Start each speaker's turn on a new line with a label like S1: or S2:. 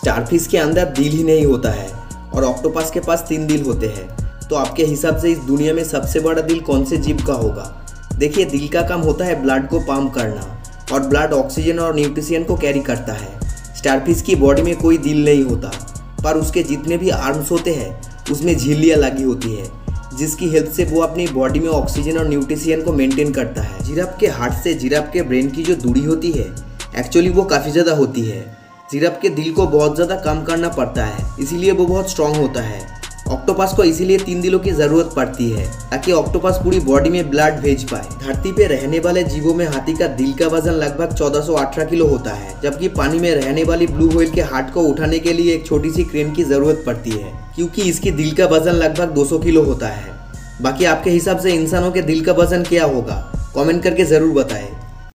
S1: Starfish के अंदर दिल ही नहीं होता है और ऑक्टोपस के पास तीन दिल होते हैं। तो आपके हिसाब से इस दुनिया में सबसे बड़ा दिल कौन से जीव का होगा? देखिए, दिल का काम होता है ब्लड को पंप करना और ब्लड ऑक्सीजन और न्यूट्रिशन को कैरी करता है। स्टारफिश की बॉडी में कोई दिल नहीं होता, पर उसके जितने भी आर्म्स होते हैं, उसमें झिल्लियाँ लगी होती है, जिसकी हेल्प से वो अपनी बॉडी में ऑक्सीजन और न्यूट्रिशन को मेंटेन करता है। जिराफ के हार्ट से जिराफ के ब्रेन की जो दूरी होती है एक्चुअली वो काफ़ी ज़्यादा होती है। जिराफ के दिल को बहुत ज़्यादा कम करना पड़ता है, इसीलिए वो बहुत स्ट्रांग होता है। ऑक्टोपस को इसीलिए तीन दिलों की ज़रूरत पड़ती है, ताकि ऑक्टोपस पूरी बॉडी में ब्लड भेज पाए। धरती पे रहने वाले जीवों में हाथी का दिल का वज़न लगभग 1418 किलो होता है, जबकि पानी में रहने वाली ब्लू व्हेल के हार्ट को उठाने के लिए एक छोटी सी क्रेन की ज़रूरत पड़ती है, क्योंकि इसकी दिल का वज़न लगभग 200 किलो होता है। बाकी आपके हिसाब से इंसानों के दिल का वज़न क्या होगा? कमेंट करके ज़रूर बताएँ।